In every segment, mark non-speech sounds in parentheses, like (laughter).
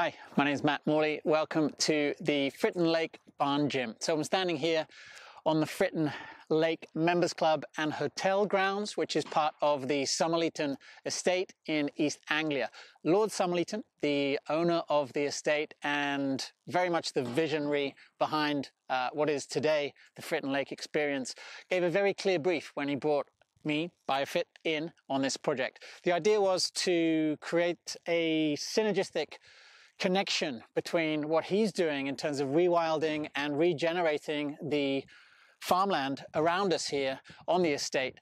Hi, my name is Matt Morley. Welcome to the Fritton Lake Barn Gym. So I'm standing here on the Fritton Lake Members Club and Hotel grounds, which is part of the Somerleyton estate in East Anglia. Lord Somerleyton, the owner of the estate and very much the visionary behind uh, what is today the Fritton Lake experience, gave a very clear brief when he brought me, BioFit, in on this project. The idea was to create a synergistic connection between what he's doing in terms of rewilding and regenerating the farmland around us here on the estate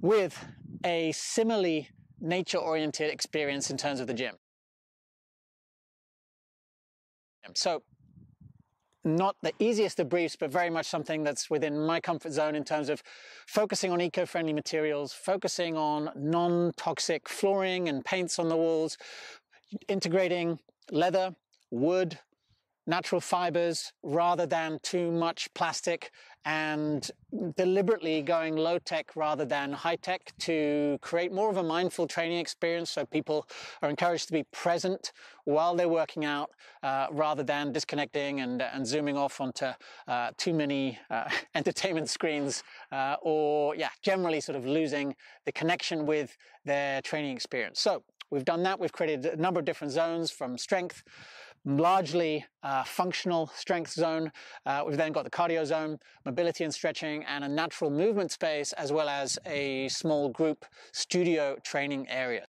with a similarly nature oriented experience in terms of the gym. So, not the easiest of briefs, but very much something that's within my comfort zone in terms of focusing on eco friendly materials, focusing on non toxic flooring and paints on the walls, integrating leather, wood, natural fibers rather than too much plastic and deliberately going low tech rather than high tech to create more of a mindful training experience so people are encouraged to be present while they're working out uh, rather than disconnecting and, and zooming off onto uh, too many uh, (laughs) entertainment screens uh, or yeah generally sort of losing the connection with their training experience. So We've done that. We've created a number of different zones from strength, largely uh, functional strength zone. Uh, we've then got the cardio zone, mobility and stretching, and a natural movement space, as well as a small group studio training area.